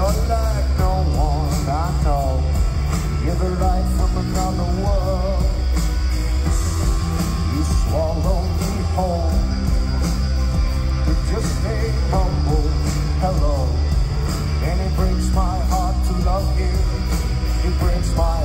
You're like no one I know. You're the light from another world. You swallow me whole. You just a humble hello. And it breaks my heart to love you. It breaks my